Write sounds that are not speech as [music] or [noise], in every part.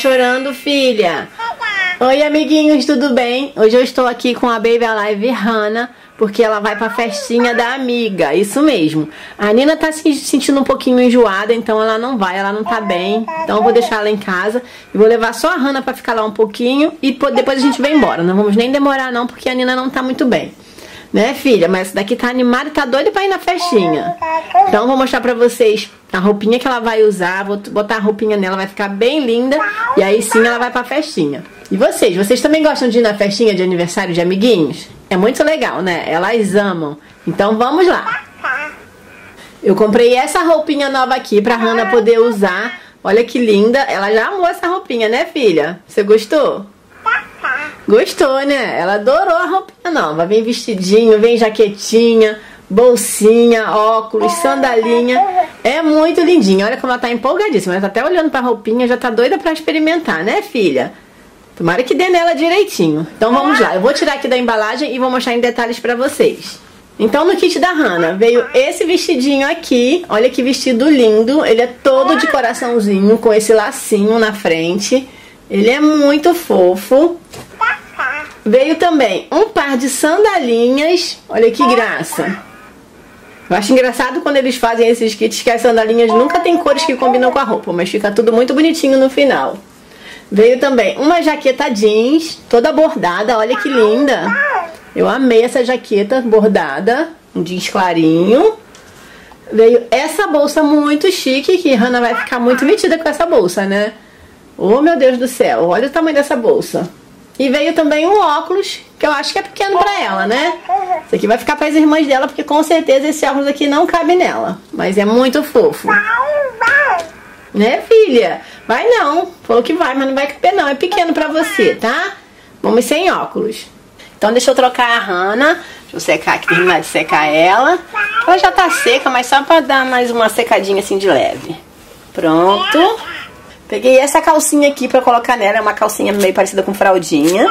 chorando, filha? Oi, amiguinhos, tudo bem? Hoje eu estou aqui com a Baby Alive Hannah, porque ela vai pra festinha da amiga, isso mesmo. A Nina tá se sentindo um pouquinho enjoada, então ela não vai, ela não tá bem. Então eu vou deixar ela em casa e vou levar só a Hannah pra ficar lá um pouquinho e depois a gente vai embora. Não vamos nem demorar não, porque a Nina não tá muito bem. Né, filha? Mas essa daqui tá animada e tá doida pra ir na festinha. Então vou mostrar pra vocês a roupinha que ela vai usar. Vou botar a roupinha nela, vai ficar bem linda. E aí sim ela vai pra festinha. E vocês? Vocês também gostam de ir na festinha de aniversário de amiguinhos? É muito legal, né? Elas amam. Então vamos lá. Eu comprei essa roupinha nova aqui pra Hannah poder usar. Olha que linda. Ela já amou essa roupinha, né, filha? Você gostou? Gostou, né? Ela adorou a roupinha nova. Vem vestidinho, vem jaquetinha, bolsinha, óculos, sandalinha. É muito lindinha. Olha como ela tá empolgadíssima. Ela tá até olhando pra roupinha, já tá doida pra experimentar, né, filha? Tomara que dê nela direitinho. Então vamos lá. Eu vou tirar aqui da embalagem e vou mostrar em detalhes pra vocês. Então no kit da Hannah veio esse vestidinho aqui. Olha que vestido lindo. Ele é todo de coraçãozinho com esse lacinho na frente. Ele é muito fofo. Veio também um par de sandalinhas. Olha que graça. Eu acho engraçado quando eles fazem esses kits que as sandalinhas nunca tem cores que combinam com a roupa, mas fica tudo muito bonitinho no final. Veio também uma jaqueta jeans, toda bordada, olha que linda. Eu amei essa jaqueta bordada, um jeans clarinho. Veio essa bolsa muito chique, que Hannah vai ficar muito metida com essa bolsa, né? Oh, meu Deus do céu, olha o tamanho dessa bolsa. E veio também um óculos, que eu acho que é pequeno pra ela, né? Esse aqui vai ficar para as irmãs dela, porque com certeza esse óculos aqui não cabe nela. Mas é muito fofo. Né, filha? Vai não. Falou que vai, mas não vai caber não. É pequeno pra você, tá? Vamos sem óculos. Então deixa eu trocar a Hannah. Deixa eu secar aqui, terminar de secar ela. Ela já tá seca, mas só pra dar mais uma secadinha assim de leve. Pronto. Peguei essa calcinha aqui pra colocar nela. É uma calcinha meio parecida com fraldinha.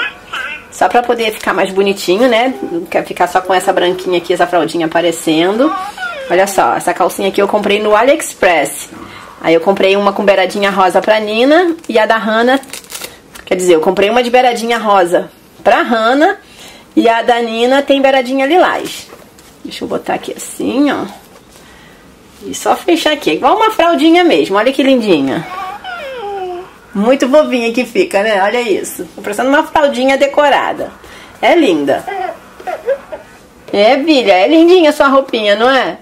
Só pra poder ficar mais bonitinho, né? Não quer ficar só com essa branquinha aqui, essa fraldinha aparecendo. Olha só, essa calcinha aqui eu comprei no AliExpress. Aí eu comprei uma com beiradinha rosa pra Nina e a da Hannah... Quer dizer, eu comprei uma de beiradinha rosa pra Hannah e a da Nina tem beiradinha lilás. Deixa eu botar aqui assim, ó. E só fechar aqui, igual uma fraldinha mesmo, olha que lindinha. Muito bobinha que fica, né? Olha isso. Tô parecendo uma fraldinha decorada. É linda. É, Bilha, é lindinha sua roupinha, não é?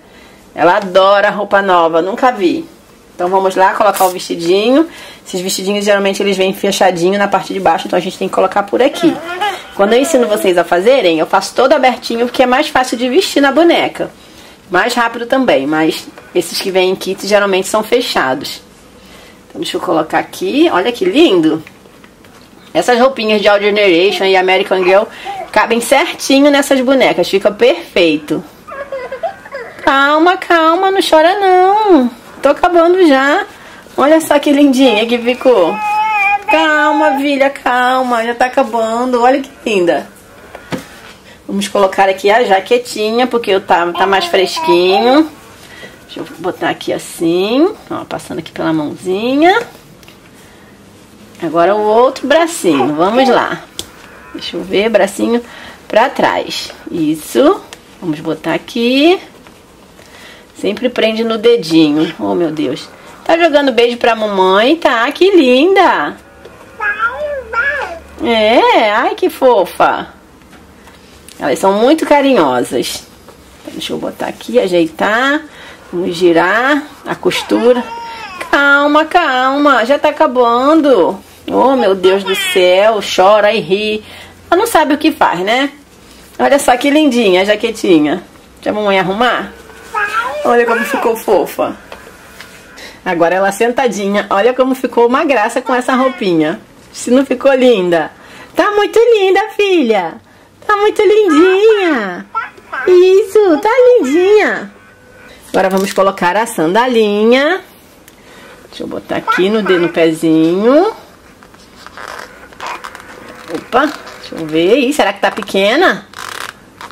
Ela adora roupa nova, nunca vi. Então vamos lá colocar o vestidinho. Esses vestidinhos geralmente eles vêm fechadinho na parte de baixo, então a gente tem que colocar por aqui. Quando eu ensino vocês a fazerem, eu faço todo abertinho porque é mais fácil de vestir na boneca. Mais rápido também, mas esses que vêm em kit geralmente são fechados. Deixa eu colocar aqui. Olha que lindo! Essas roupinhas de All Generation e American Girl cabem certinho nessas bonecas. Fica perfeito. Calma, calma, não chora não. Tô acabando já. Olha só que lindinha que ficou. Calma, filha, calma. Já tá acabando. Olha que linda. Vamos colocar aqui a jaquetinha, porque tá, tá mais fresquinho. Deixa eu botar aqui assim, ó, passando aqui pela mãozinha. Agora o outro bracinho, vamos lá. Deixa eu ver, bracinho pra trás. Isso, vamos botar aqui. Sempre prende no dedinho, oh meu Deus. Tá jogando beijo pra mamãe, tá? Que linda! É, ai que fofa. Elas são muito carinhosas. Então, deixa eu botar aqui, ajeitar. Vamos girar a costura. Calma, calma, já tá acabando. Oh, meu Deus do céu, chora e ri. Ela não sabe o que faz, né? Olha só que lindinha a jaquetinha. Deixa a mamãe arrumar. Olha como ficou fofa. Agora ela sentadinha. Olha como ficou uma graça com essa roupinha. Se não ficou linda. Tá muito linda, filha. Tá muito lindinha. Isso, tá lindinha. Agora vamos colocar a sandalinha. Deixa eu botar aqui no, no pezinho. Opa, deixa eu ver aí. Será que tá pequena?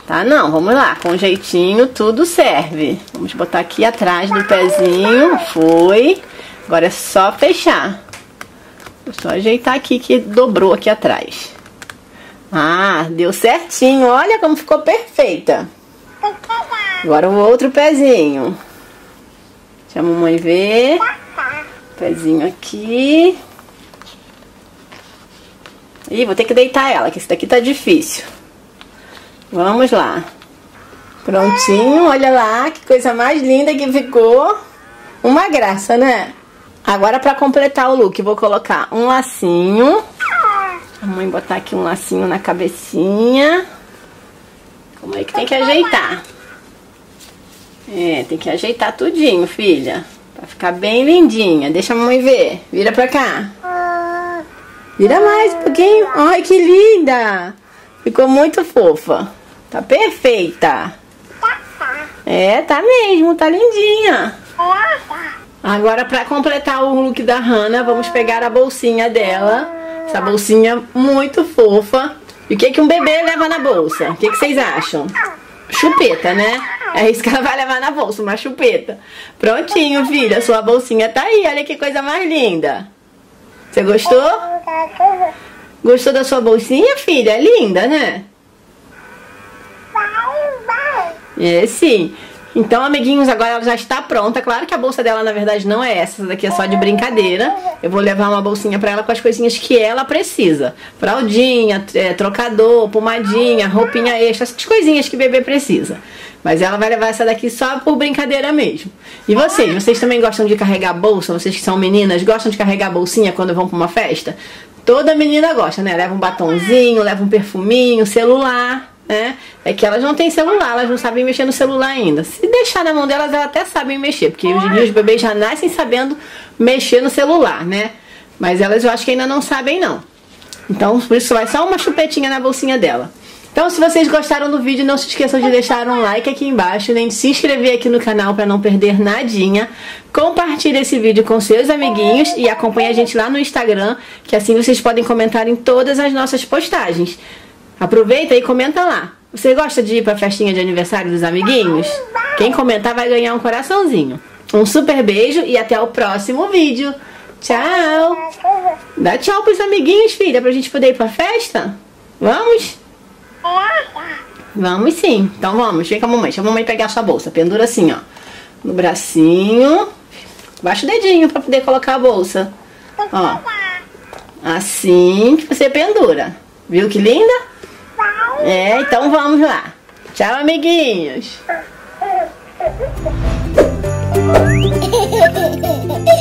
Tá não, vamos lá. Com jeitinho tudo serve. Vamos botar aqui atrás do pezinho. Foi. Agora é só fechar. Vou só ajeitar aqui que dobrou aqui atrás. Ah, deu certinho. Olha como ficou perfeita. Agora o outro pezinho. Deixa a mamãe ver. Pezinho aqui. Ih, vou ter que deitar ela, que esse daqui tá difícil. Vamos lá. Prontinho, olha lá, que coisa mais linda que ficou. Uma graça, né? Agora pra completar o look, vou colocar um lacinho. A mãe botar aqui um lacinho na cabecinha. Como é que tem que ajeitar? É, tem que ajeitar tudinho, filha. Pra ficar bem lindinha. Deixa a mamãe ver. Vira pra cá. Vira mais um pouquinho. Ai, que linda. Ficou muito fofa. Tá perfeita. É, tá mesmo. Tá lindinha. Agora, pra completar o look da Hannah, vamos pegar a bolsinha dela. Essa bolsinha muito fofa. E o que, que um bebê leva na bolsa? O que, que vocês acham? Chupeta, né? É isso que ela vai levar na bolsa, uma chupeta. Prontinho, filha. Sua bolsinha tá aí. Olha que coisa mais linda. Você gostou? Gostou da sua bolsinha, filha? É linda, né? É sim. Então, amiguinhos, agora ela já está pronta. Claro que a bolsa dela, na verdade, não é essa. Essa daqui é só de brincadeira. Eu vou levar uma bolsinha pra ela com as coisinhas que ela precisa. Fraldinha, é, trocador, pomadinha, roupinha extra. Essas coisinhas que bebê precisa. Mas ela vai levar essa daqui só por brincadeira mesmo. E vocês? Vocês também gostam de carregar bolsa? Vocês que são meninas, gostam de carregar bolsinha quando vão pra uma festa? Toda menina gosta, né? Leva um batonzinho, leva um perfuminho, celular né? É que elas não têm celular, elas não sabem mexer no celular ainda. Se deixar na mão delas, elas até sabem mexer, porque hoje em dia os bebês já nascem sabendo mexer no celular, né? Mas elas eu acho que ainda não sabem não. Então, por isso vai só uma chupetinha na bolsinha dela. Então, se vocês gostaram do vídeo, não se esqueçam de deixar um like aqui embaixo, nem de se inscrever aqui no canal para não perder nadinha. Compartilhe esse vídeo com seus amiguinhos e acompanhe a gente lá no Instagram, que assim vocês podem comentar em todas as nossas postagens. Aproveita e comenta lá. Você gosta de ir pra festinha de aniversário dos amiguinhos? Quem comentar vai ganhar um coraçãozinho. Um super beijo e até o próximo vídeo. Tchau! Dá tchau pros amiguinhos, filha, pra gente poder ir pra festa? Vamos? Vamos sim. Então vamos, vem com a mamãe. Deixa a mamãe pegar a sua bolsa. Pendura assim, ó. No bracinho. Baixa o dedinho pra poder colocar a bolsa. Ó. Assim que você pendura. Viu que linda? É, então vamos lá. Tchau, amiguinhos. [laughs]